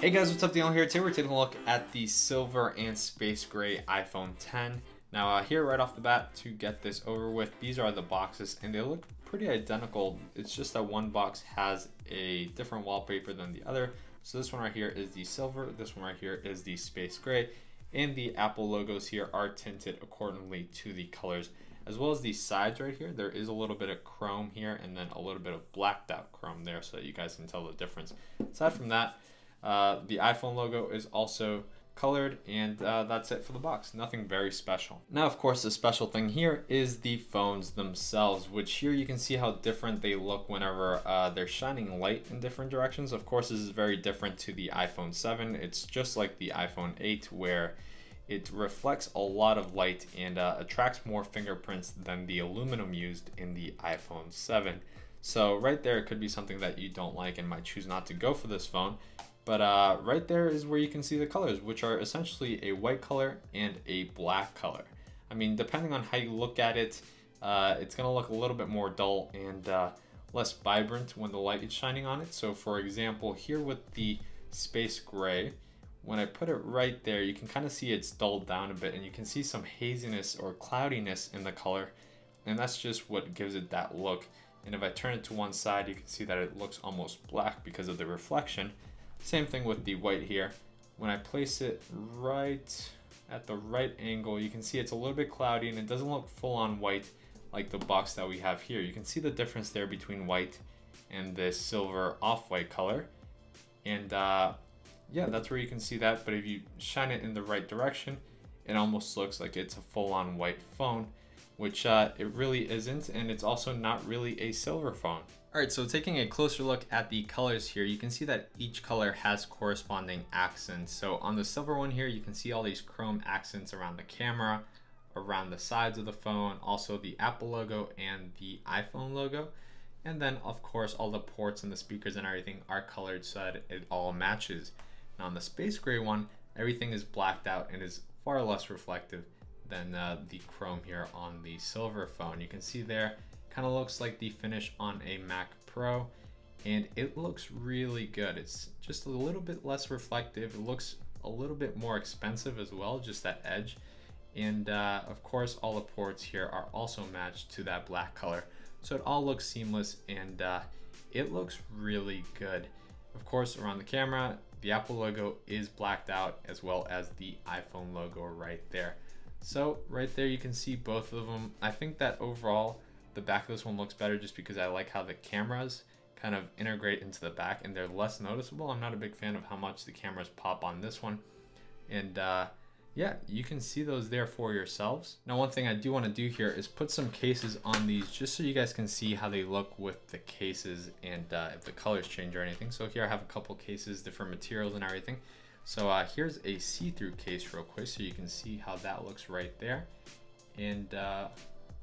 Hey guys, what's up? Daniel here. Today we're taking a look at the silver and space gray iPhone 10. Now uh, here right off the bat to get this over with, these are the boxes and they look pretty identical. It's just that one box has a different wallpaper than the other. So this one right here is the silver, this one right here is the space gray, and the Apple logos here are tinted accordingly to the colors as well as the sides right here. There is a little bit of chrome here and then a little bit of blacked out chrome there so that you guys can tell the difference. Aside from that, uh, the iPhone logo is also colored and uh, that's it for the box nothing very special now of course the special thing here is the phones themselves which here you can see how different they look whenever uh, they're shining light in different directions of course this is very different to the iphone 7 it's just like the iphone 8 where it reflects a lot of light and uh, attracts more fingerprints than the aluminum used in the iPhone 7. So right there, it could be something that you don't like and might choose not to go for this phone. But uh, right there is where you can see the colors, which are essentially a white color and a black color. I mean, depending on how you look at it, uh, it's gonna look a little bit more dull and uh, less vibrant when the light is shining on it. So for example, here with the space gray, when I put it right there, you can kind of see it's dulled down a bit and you can see some haziness or cloudiness in the color. And that's just what gives it that look. And if I turn it to one side, you can see that it looks almost black because of the reflection. Same thing with the white here. When I place it right at the right angle, you can see it's a little bit cloudy and it doesn't look full on white like the box that we have here. You can see the difference there between white and this silver off-white color. And uh, yeah, that's where you can see that. But if you shine it in the right direction, it almost looks like it's a full-on white phone, which uh, it really isn't. And it's also not really a silver phone. All right, so taking a closer look at the colors here, you can see that each color has corresponding accents. So on the silver one here, you can see all these chrome accents around the camera, around the sides of the phone, also the Apple logo and the iPhone logo. And then of course, all the ports and the speakers and everything are colored so that it all matches. Now on the space gray one, everything is blacked out and is far less reflective than uh, the chrome here on the silver phone. You can see there, kind of looks like the finish on a Mac Pro and it looks really good. It's just a little bit less reflective. It looks a little bit more expensive as well, just that edge. And uh, of course, all the ports here are also matched to that black color. So it all looks seamless and uh, it looks really good. Of course, around the camera, the Apple logo is blacked out as well as the iPhone logo right there. So right there you can see both of them. I think that overall the back of this one looks better just because I like how the cameras kind of integrate into the back and they're less noticeable. I'm not a big fan of how much the cameras pop on this one. And uh, yeah, you can see those there for yourselves. Now, one thing I do want to do here is put some cases on these just so you guys can see how they look with the cases and uh, if the colors change or anything. So here I have a couple cases, different materials and everything. So uh, here's a see-through case real quick so you can see how that looks right there. And uh,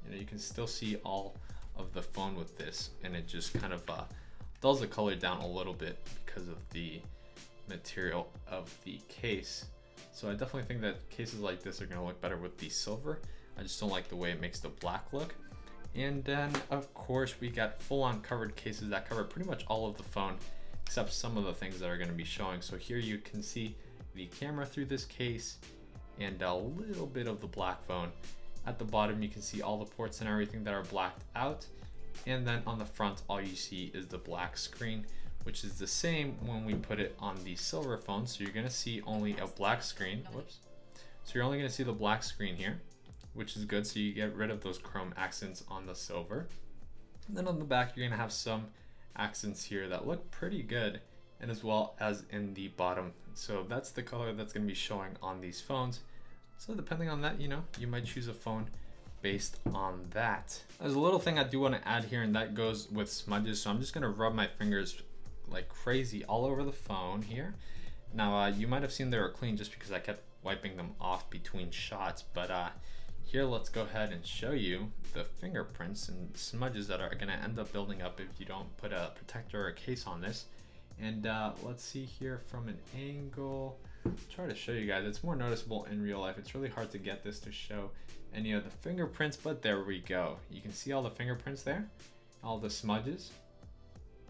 you, know, you can still see all of the phone with this and it just kind of uh, dulls the color down a little bit because of the material of the case. So I definitely think that cases like this are gonna look better with the silver. I just don't like the way it makes the black look. And then of course we got full on covered cases that cover pretty much all of the phone except some of the things that are gonna be showing. So here you can see the camera through this case and a little bit of the black phone. At the bottom you can see all the ports and everything that are blacked out. And then on the front all you see is the black screen which is the same when we put it on the silver phone. So you're gonna see only a black screen, whoops. So you're only gonna see the black screen here, which is good. So you get rid of those chrome accents on the silver. And then on the back, you're gonna have some accents here that look pretty good and as well as in the bottom. So that's the color that's gonna be showing on these phones. So depending on that, you know, you might choose a phone based on that. There's a little thing I do want to add here and that goes with smudges. So I'm just gonna rub my fingers like crazy all over the phone here. Now, uh, you might have seen they were clean just because I kept wiping them off between shots, but uh, here let's go ahead and show you the fingerprints and smudges that are gonna end up building up if you don't put a protector or a case on this. And uh, let's see here from an angle, try to show you guys. It's more noticeable in real life. It's really hard to get this to show any of the fingerprints, but there we go. You can see all the fingerprints there, all the smudges.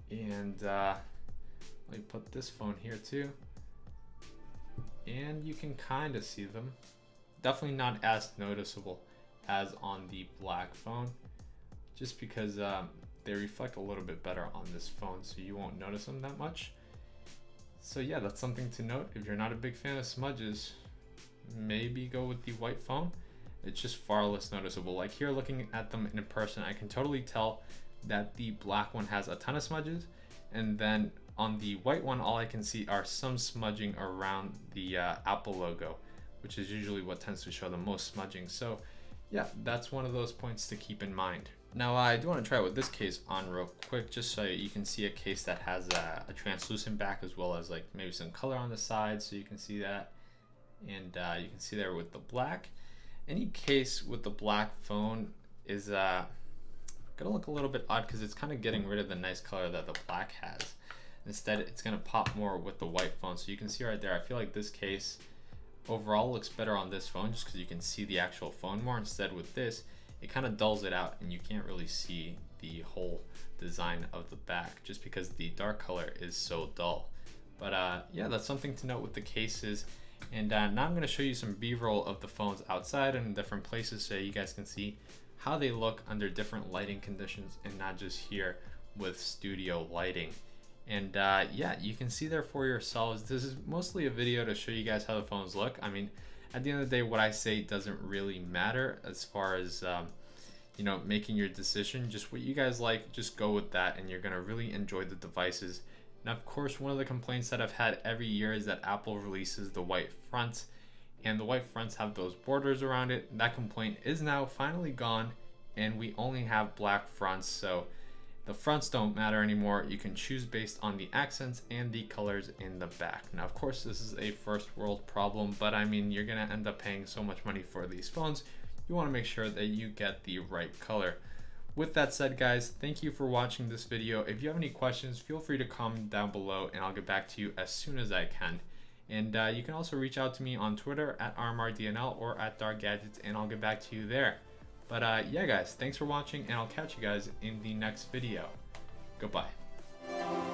And uh, let me put this phone here too. and you can kind of see them. Definitely not as noticeable as on the black phone, just because um, they reflect a little bit better on this phone, so you won't notice them that much. So yeah, that's something to note. If you're not a big fan of smudges, maybe go with the white phone. It's just far less noticeable. Like here looking at them in person, I can totally tell that the black one has a ton of smudges. And then on the white one, all I can see are some smudging around the uh, Apple logo, which is usually what tends to show the most smudging. So yeah, that's one of those points to keep in mind. Now I do want to try with this case on real quick, just so you can see a case that has a, a translucent back as well as like maybe some color on the side, so you can see that. And uh, you can see there with the black. Any case with the black phone is uh, gonna look a little bit odd because it's kind of getting rid of the nice color that the black has. Instead, it's gonna pop more with the white phone. So you can see right there, I feel like this case overall looks better on this phone just because you can see the actual phone more. Instead with this, it kind of dulls it out and you can't really see the whole design of the back just because the dark color is so dull. But uh, yeah, that's something to note with the cases. And uh, now I'm going to show you some b-roll of the phones outside and different places so you guys can see how they look under different lighting conditions and not just here with studio lighting. And uh, yeah, you can see there for yourselves. This is mostly a video to show you guys how the phones look. I mean, at the end of the day, what I say doesn't really matter as far as um, you know making your decision. Just what you guys like, just go with that, and you're gonna really enjoy the devices. And of course, one of the complaints that I've had every year is that Apple releases the white fronts, and the white fronts have those borders around it. That complaint is now finally gone, and we only have black fronts. So the fronts don't matter anymore. You can choose based on the accents and the colors in the back. Now, of course, this is a first world problem, but I mean, you're gonna end up paying so much money for these phones. You wanna make sure that you get the right color. With that said, guys, thank you for watching this video. If you have any questions, feel free to comment down below and I'll get back to you as soon as I can. And uh, you can also reach out to me on Twitter at RMRDNL or at DarGadgetZ and I'll get back to you there. But uh, yeah, guys, thanks for watching, and I'll catch you guys in the next video. Goodbye.